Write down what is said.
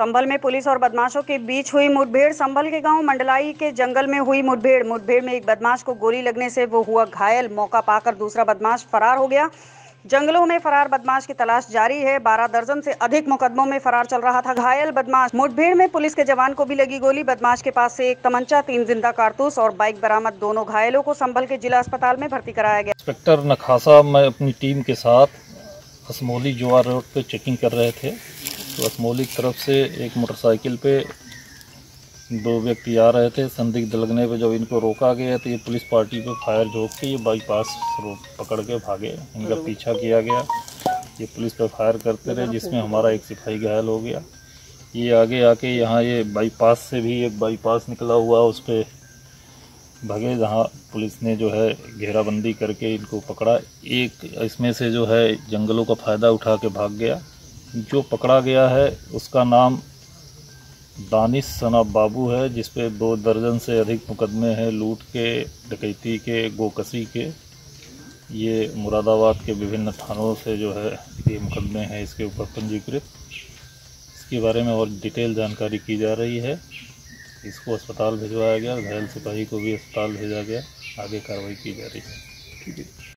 संभल में पुलिस और बदमाशों के बीच हुई मुठभेड़। संभल के गाँव मंडलाई के जंगल में हुई मुठभेड़। मुठभेड़ में एक बदमाश को गोली लगने से वो हुआ घायल। मौका पाकर दूसरा बदमाश फरार हो गया। जंगलों में फरार बदमाश की तलाश जारी है। बारह दर्जन से अधिक मुकदमों में फरार चल रहा था घायल बदमाश। मुठभेड़ में पुलिस के जवान को भी लगी गोली। बदमाश के पास से एक तमंचा, तीन ज़िंदा कारतूस और बाइक बरामद दोनों घायलों को संभल के जिला अस्पताल में भर्ती कराया गया। इंस्पेक्टर नखासा, मैं अपनी टीम के साथ असमोली जोआ रोड पे चेकिंग कर रहे थे। असमोली की तरफ़ से एक मोटरसाइकिल पे दो व्यक्ति आ रहे थे संदिग्ध लगने पे जब इनको रोका गया तो ये पुलिस पार्टी पे फायर झोंक के ये बाईपास रोड पकड़ के भागे इनका पीछा किया गया। ये पुलिस पे फायर करते रहे जिसमें हमारा एक सिपाही घायल हो गया। ये आगे आके यहाँ ये बाईपास से भी एक बाईपास निकला हुआ उस पर भगे जहाँ पुलिस ने जो है घेराबंदी करके इनको पकड़ा। एक इसमें से जो है जंगलों का फ़ायदा उठा के भाग गया। जो पकड़ा गया है, उसका नाम दानिश सना बाबू है, जिस पे दो दर्जन से अधिक मुकदमे हैं, लूट के, डकैती के, गोकसी के। ये मुरादाबाद के विभिन्न थानों से जो है, ये मुकदमे हैं इसके ऊपर पंजीकृत। इसके बारे में और डिटेल जानकारी की जा रही है। इसको अस्पताल भिजवाया गया घायल सिपाही को भी अस्पताल भेजा गया। आगे कार्रवाई की जा रही है। ठीक है।